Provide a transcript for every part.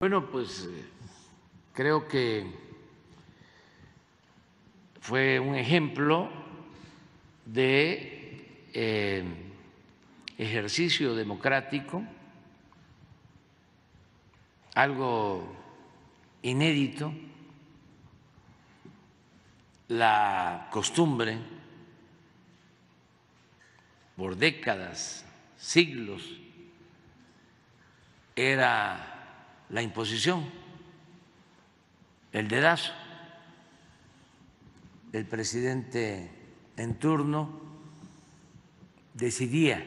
Bueno, pues eh, creo que fue un ejemplo de eh, ejercicio democrático, algo inédito, la costumbre por décadas, siglos, era la imposición, el dedazo del presidente en turno decidía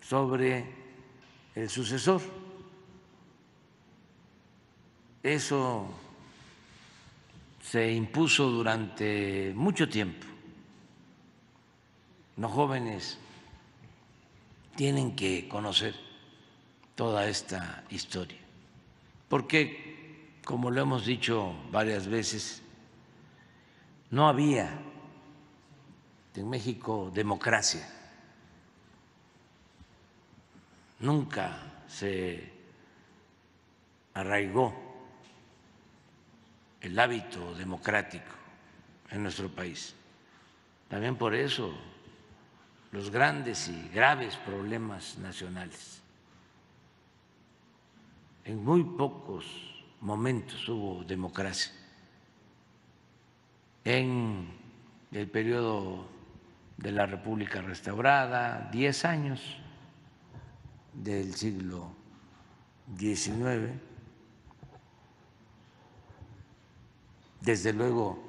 sobre el sucesor. Eso se impuso durante mucho tiempo. Los jóvenes tienen que conocer toda esta historia porque, como lo hemos dicho varias veces, no había en México democracia. Nunca se arraigó el hábito democrático en nuestro país. También por eso los grandes y graves problemas nacionales en muy pocos momentos hubo democracia. En el periodo de la República restaurada, diez años del siglo XIX, desde luego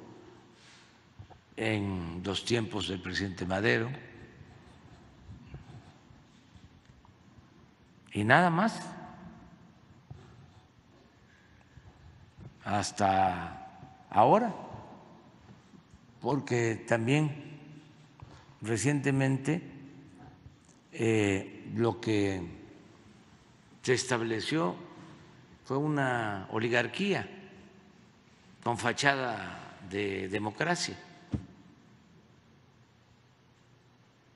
en los tiempos del presidente Madero, y nada más. Hasta ahora, porque también recientemente eh, lo que se estableció fue una oligarquía con fachada de democracia,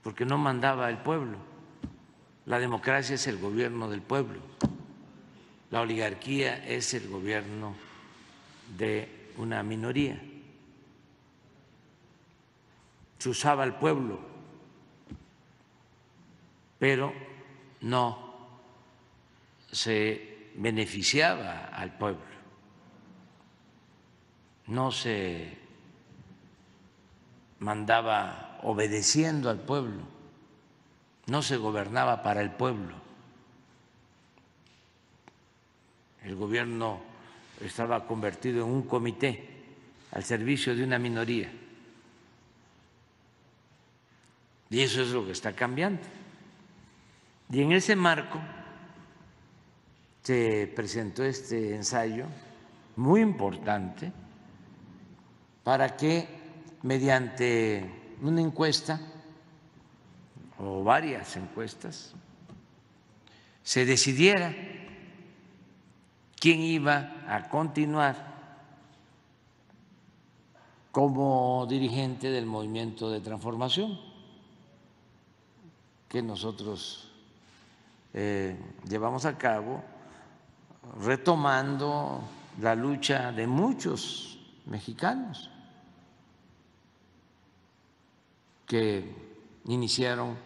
porque no mandaba el pueblo. La democracia es el gobierno del pueblo, la oligarquía es el gobierno de una minoría. Se usaba el pueblo, pero no se beneficiaba al pueblo, no se mandaba obedeciendo al pueblo, no se gobernaba para el pueblo. El gobierno estaba convertido en un comité al servicio de una minoría. Y eso es lo que está cambiando. Y en ese marco se presentó este ensayo muy importante para que mediante una encuesta o varias encuestas se decidiera quién iba a continuar como dirigente del movimiento de transformación que nosotros eh, llevamos a cabo, retomando la lucha de muchos mexicanos que iniciaron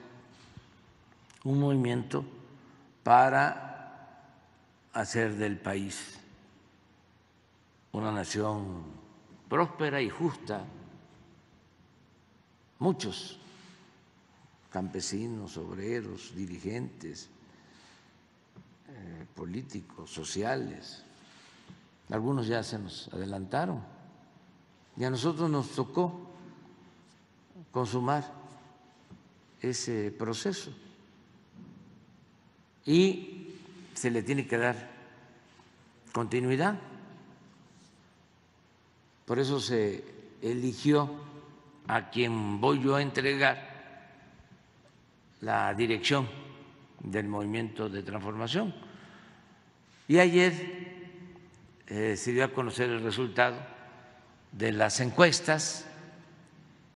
un movimiento para hacer del país una nación próspera y justa. Muchos campesinos, obreros, dirigentes, eh, políticos, sociales, algunos ya se nos adelantaron y a nosotros nos tocó consumar ese proceso. Y se le tiene que dar continuidad. Por eso se eligió a quien voy yo a entregar la dirección del movimiento de transformación. Y ayer eh, se dio a conocer el resultado de las encuestas